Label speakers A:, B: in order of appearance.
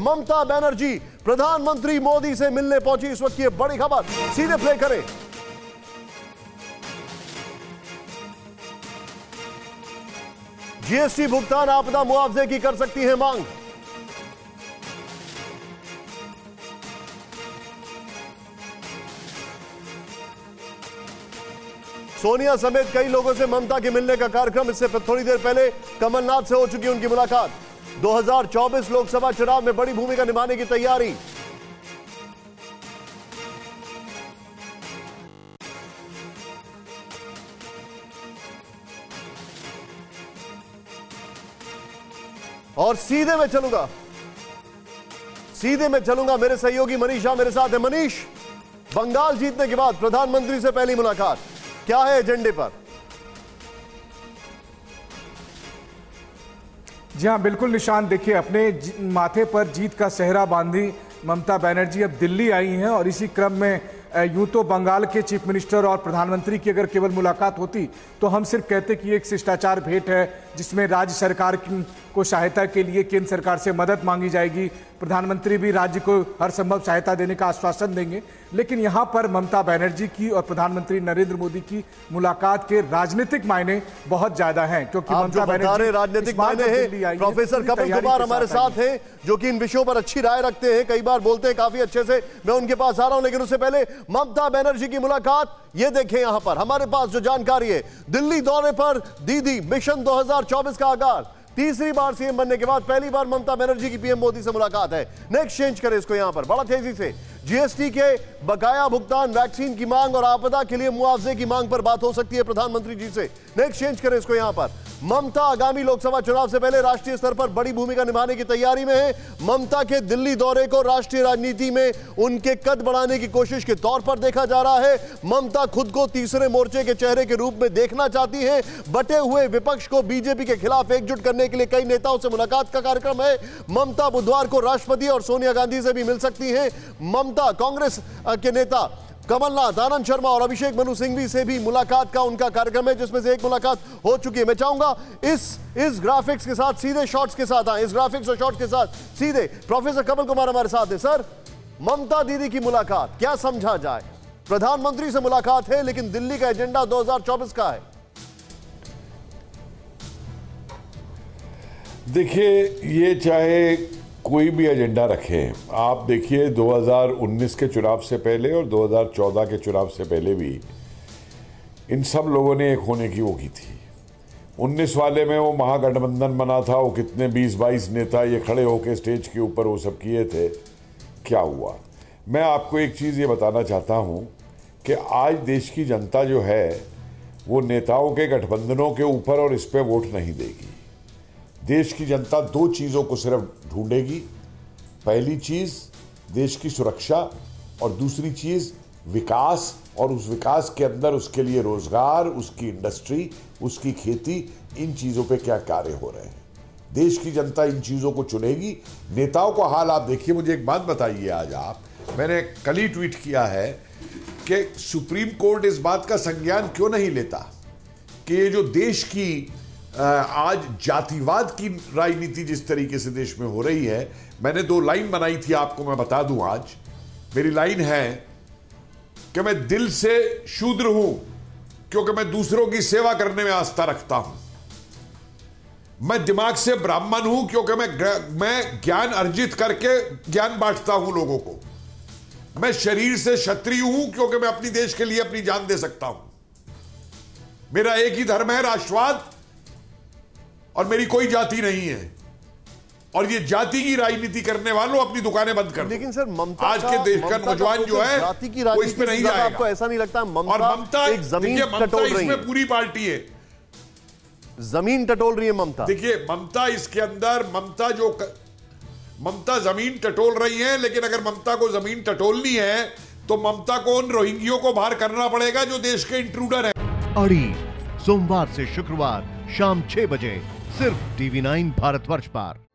A: ममता बनर्जी, प्रधानमंत्री मोदी से मिलने पहुँची इस वक्त की बड़ी खबर। सीधे प्ले करें। जीएसटी भुगतान आपदा मुआवजे की कर सकती है मांग। सोनिया समेत कई लोगों से ममता के मिलने का कार्यक्रम, इससे थोड़ी देर पहले कमलनाथ से हो चुकी उनकी मुलाकात। 2024 लोकसभा चुनाव में बड़ी भूमिका निभाने की तैयारी। और सीधे में चलूँगा। सीधे में चलूँगा मेरे सहयोगी मनीषा मेरे साथ है मनीष। बंगाल जीतने के बाद प्रधानमंत्री से पहली मुलाकात। क्या है एजेंडे पर?
B: जी हाँ बिल्कुल निशान देखिए, अपने माथे पर जीत का सेहरा बांधी ममता बनर्जी। अब दिल्ली आई हैं और इसी क्रम में यूँ तो बंगाल के चीफ मिनिस्टर और प्रधानमंत्री की अगर केवल मुलाकात होती तो हम सिर्फ़ कहते कि एक शिष्टाचार भेंट है जिसमें राज्य सरकार को सहायता के लिए केंद्र सरकार से मदद मांगी जाएगी। प्रधानमंत्री भी राज्य को हर संभव सहायता देने का आश्वासन देंगे। लेकिन यहाँ पर ममता बनर्जी की और प्रधानमंत्री नरेंद्र मोदी की मुलाकात के राजनीतिक मायने बहुत ज़्यादा हैं
A: क्योंकि ममता बनर्जी राजनीतिक मायने हैं प्रोफेसर कपिल कुमार हमारे साथ हैं जो कि इन विषयों पर अच्छी राय रखते हैं कई बार बोलते हैं काफ़ी अच्छे से मैं उनके पास आ रहा हूँ लेकिन उससे पहले ममता बनर्जी की मुलाकात। ये देखें यहाँ पर। हमारे पास जो जानकारी है, दिल्ली दौरे पर दीदी, मिशन 2024 का आगाज़। तीसरी बार सीएम बनने के बाद पहली बार ममता बनर्जी की पीएम मोदी से मुलाकात है। नेक्स्ट चेंज करें इसको यहाँ पर। बड़ा तेज़ी से। जीएसटी के बकाया भुगतान, वैक्सीन की मांग और आपदा के लिए मुआवजे की मांग पर बात हो सकती है प्रधानमंत्री जी से। नेक्स्ट चेंज करें इसको यहाँ पर। ममता आगामी लोकसभा चुनाव से पहले राष्ट्रीय स्तर पर बड़ी भूमिका निभाने की तैयारी में है। ममता के दिल्ली दौरे को राष्ट्रीय राजनीति में उनके कद बढ़ाने की कोशिश के तौर पर देखा जा रहा है। ममता खुद को तीसरे मोर्चे के चेहरे के रूप में देखना चाहती है। बटे हुए विपक्ष को बीजेपी के खिलाफ एकजुट करने के लिए कई नेताओं से मुलाकात का कार्यक्रम है। ममता बुधवार को राष्ट्रपति और सोनिया गांधी से भी मिल सकती है। ममता कांग्रेस के नेता कमलनाथ, आनंद शर्मा और अभिषेक मनु सिंघवी से भी मुलाकात का उनका कार्यक्रम है, जिसमें से एक मुलाकात हो चुकी है। मैं चाहूँगा इस इस ग्राफिक्स के साथ, सीधे शॉट्स के साथ आए इस ग्राफिक्स और शॉट्स के साथ सीधे प्रोफेसर कमल कुमार हमारे साथ है। सर, ममता दीदी की मुलाकात, क्या समझा जाए? प्रधानमंत्री से मुलाकात है, लेकिन दिल्ली का एजेंडा 2024 का है।
C: देखिए, ये चाहे कोई भी एजेंडा रखें, आप देखिए 2019 के चुनाव से पहले और 2014 के चुनाव से पहले भी, इन सब लोगों ने एक होने की वो की थी। 19 वाले में वो महागठबंधन बना था, वो कितने 20-22 नेता ये खड़े होकर स्टेज के ऊपर वो सब किए थे, क्या हुआ? मैं आपको एक चीज़ ये बताना चाहता हूँ कि आज देश की जनता जो है, वो नेताओं के गठबंधनों के ऊपर और इस पर वोट नहीं देगी। देश की जनता दो चीज़ों को सिर्फ़ ढूंढेगी। पहली चीज़, देश की सुरक्षा, और दूसरी चीज़, विकास, और उस विकास के अंदर उसके लिए रोज़गार, उसकी इंडस्ट्री, उसकी खेती, इन चीज़ों पे क्या कार्य हो रहे हैं। देश की जनता इन चीज़ों को चुनेगी। नेताओं को हाल आप देखिए, मुझे एक बात बताइए आज आप। मैंने कल ही ट्वीट किया है कि सुप्रीम कोर्ट इस बात का संज्ञान क्यों नहीं लेता कि ये जो देश की आज जातिवाद की राजनीति जिस तरीके से देश में हो रही है, मैंने दो लाइन बनाई थी आपको मैं बता दूँ आज। मेरी लाइन है कि मैं दिल से शूद्र हूँ, क्योंकि मैं दूसरों की सेवा करने में आस्था रखता हूँ। मैं दिमाग से ब्राह्मण हूँ, क्योंकि मैं मैं ज्ञान अर्जित करके ज्ञान बांटता हूँ लोगों को। मैं शरीर से क्षत्रिय हूँ, क्योंकि मैं अपनी देश के लिए अपनी जान दे सकता हूँ। मेरा एक ही धर्म है राष्ट्रवाद और मेरी कोई जाति नहीं है। और ये जाति की राजनीति करने वालों अपनी दुकानें बंद कर
A: लेकिन सर ममता
C: आज के देश का नौजवान जो है
A: जाति की वो इस पे नहीं जाएगा। आपको ऐसा नहीं लगता?
C: ममता और ममता एक ज़मीन टटोल रही है। पूरी पार्टी है।
A: ज़मीन टटोल रही है ममता।
C: देखिए ममता इसके अंदर ममता जो ममता ज़मीन टटोल रही है लेकिन अगर ममता को ज़मीन टटोलनी है तो ममता को उन रोहिंगियों को बाहर करना पड़ेगा जो देश के इंट्रूडर है।
A: अड़ी सोमवार से शुक्रवार शाम छह बजे सिर्फ़ टीवी नाइन भारतवर्ष पर।